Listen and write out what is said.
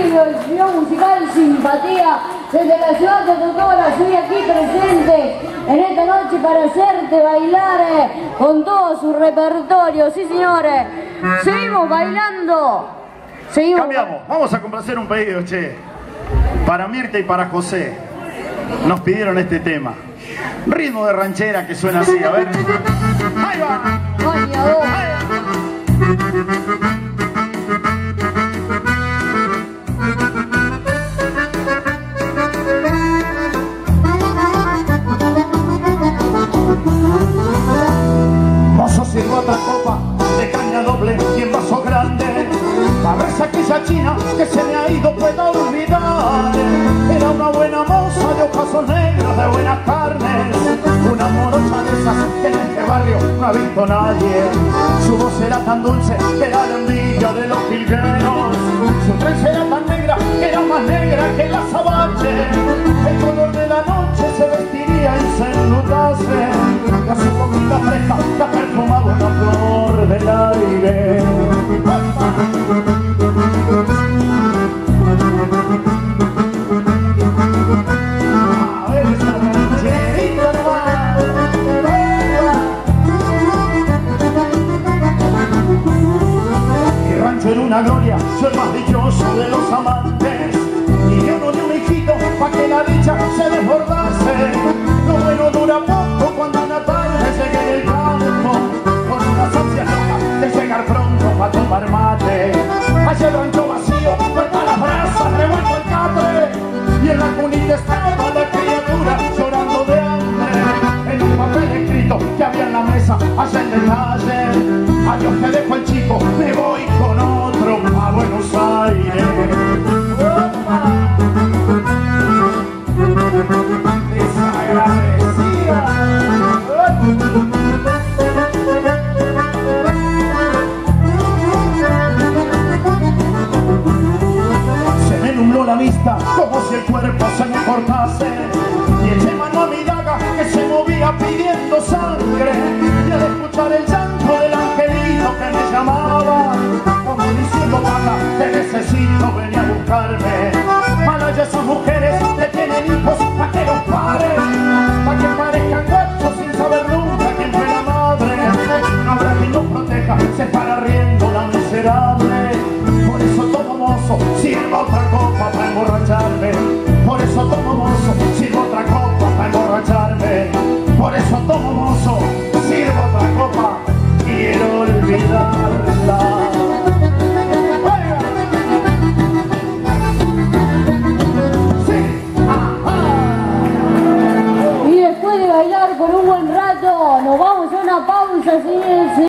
El Musical Simpatía, desde la ciudad de Totora, soy aquí presente en esta noche para hacerte bailar eh, con todo su repertorio, sí señores, eh. seguimos bailando. Seguimos. Cambiamos, vamos a complacer un pedido, che, para Mirta y para José, nos pidieron este tema, ritmo de ranchera que suena así, a ver. Ahí va. Ay, otra copa de caña doble y en vaso grande. A ver si aquella china que se me ha ido pueda olvidar. Era una buena moza de ojos negros, de buenas carnes. Una morocha de esas que en este barrio no ha visto nadie. Su voz era tan dulce que era la envidia de los Era una gloria, soy más dichoso de los amantes. Y yo no di un hijito pa' que la dicha se desbordase. La vista como si el cuerpo se me cortase. Y eché mano a mi daga que se movía pidiendo sangre. Y al escuchar el llanto del angelito que me llamaba Como diciendo vaga, te necesito, ven a buscarme Malas esas mujeres 里浜小